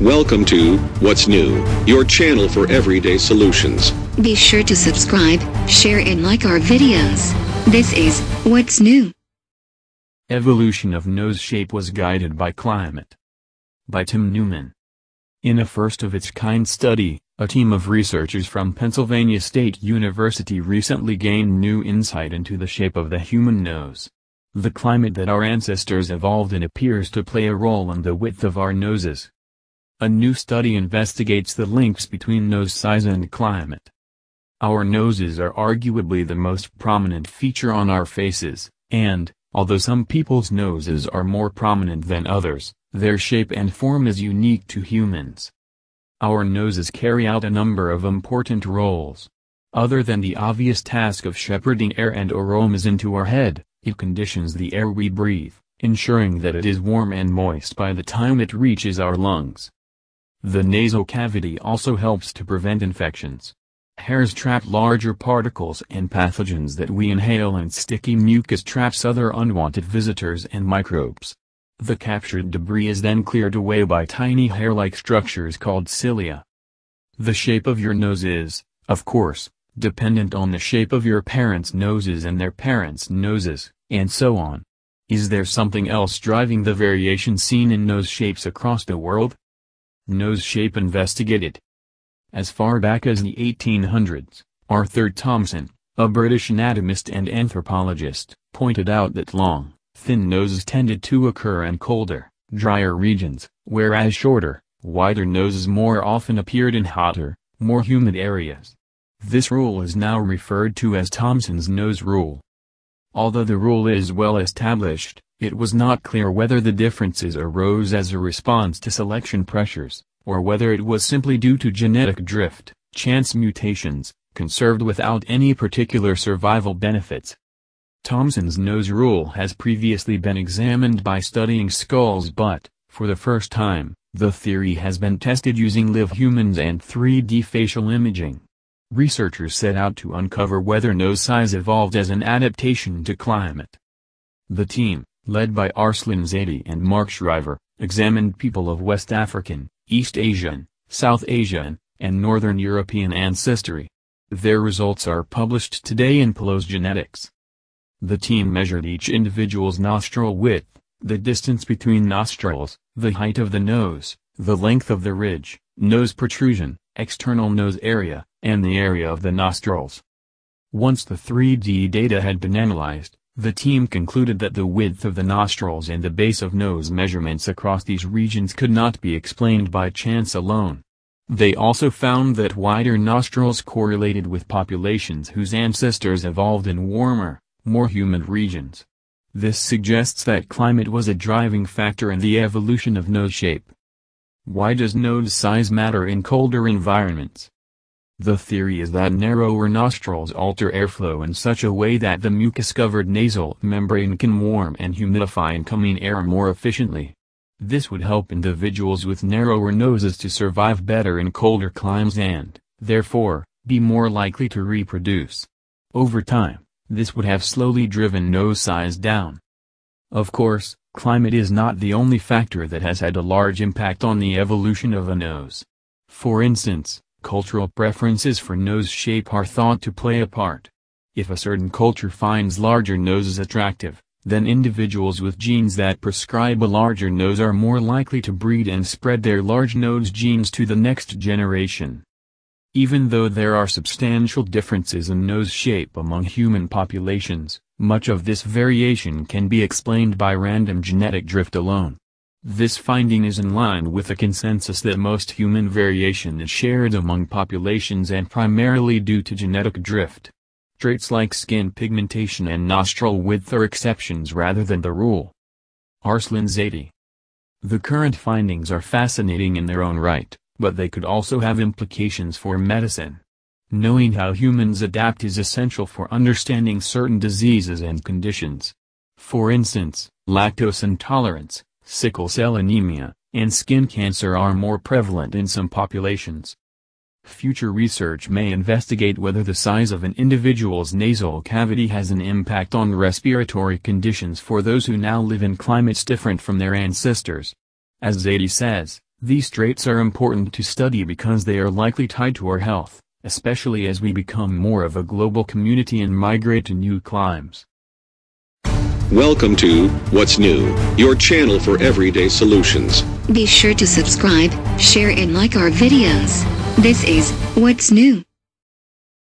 Welcome to What's New, your channel for everyday solutions. Be sure to subscribe, share and like our videos. This is What's New. Evolution of nose shape was guided by climate. By Tim Newman. In a first-of-its-kind study, a team of researchers from Pennsylvania State University recently gained new insight into the shape of the human nose. The climate that our ancestors evolved in appears to play a role in the width of our noses. A new study investigates the links between nose size and climate. Our noses are arguably the most prominent feature on our faces, and, although some people's noses are more prominent than others, their shape and form is unique to humans. Our noses carry out a number of important roles. Other than the obvious task of shepherding air and aromas into our head, it conditions the air we breathe, ensuring that it is warm and moist by the time it reaches our lungs. The nasal cavity also helps to prevent infections. Hairs trap larger particles and pathogens that we inhale and sticky mucus traps other unwanted visitors and microbes. The captured debris is then cleared away by tiny hair-like structures called cilia. The shape of your nose is, of course, dependent on the shape of your parents' noses and their parents' noses, and so on. Is there something else driving the variation seen in nose shapes across the world? Nose shape investigated. As far back as the 1800s, Arthur Thomson, a British anatomist and anthropologist, pointed out that long, thin noses tended to occur in colder, drier regions, whereas shorter, wider noses more often appeared in hotter, more humid areas. This rule is now referred to as Thomson's nose rule. Although the rule is well established, it was not clear whether the differences arose as a response to selection pressures, or whether it was simply due to genetic drift, chance mutations, conserved without any particular survival benefits. Thomson's nose rule has previously been examined by studying skulls but, for the first time, the theory has been tested using live humans and 3D facial imaging. Researchers set out to uncover whether nose size evolved as an adaptation to climate. The team, led by Arslan Zaidi and Mark Shriver, examined people of West African, East Asian, South Asian, and Northern European ancestry. Their results are published today in PLOS Genetics. The team measured each individual's nostril width, the distance between nostrils, the height of the nose, the length of the ridge, nose protrusion, external nose area, and the area of the nostrils. Once the 3D data had been analyzed, the team concluded that the width of the nostrils and the base of nose measurements across these regions could not be explained by chance alone. They also found that wider nostrils correlated with populations whose ancestors evolved in warmer, more humid regions. This suggests that climate was a driving factor in the evolution of nose shape. Why does nose size matter in colder environments? The theory is that narrower nostrils alter airflow in such a way that the mucus-covered nasal membrane can warm and humidify incoming air more efficiently. This would help individuals with narrower noses to survive better in colder climes and, therefore, be more likely to reproduce. Over time, this would have slowly driven nose size down. Of course, climate is not the only factor that has had a large impact on the evolution of a nose. For instance, Cultural preferences for nose shape are thought to play a part. If a certain culture finds larger noses attractive, then individuals with genes that prescribe a larger nose are more likely to breed and spread their large nose genes to the next generation. Even though there are substantial differences in nose shape among human populations, much of this variation can be explained by random genetic drift alone. This finding is in line with the consensus that most human variation is shared among populations and primarily due to genetic drift. Traits like skin pigmentation and nostril width are exceptions rather than the rule. Arslan Zaidi The current findings are fascinating in their own right, but they could also have implications for medicine. Knowing how humans adapt is essential for understanding certain diseases and conditions. For instance, lactose intolerance, sickle cell anemia, and skin cancer are more prevalent in some populations. Future research may investigate whether the size of an individual's nasal cavity has an impact on respiratory conditions for those who now live in climates different from their ancestors. As Zaidi says, These traits are important to study because they are likely tied to our health, especially as we become more of a global community and migrate to new climes. Welcome to What's New, your channel for everyday solutions. Be sure to subscribe, share and like our videos. This is What's New.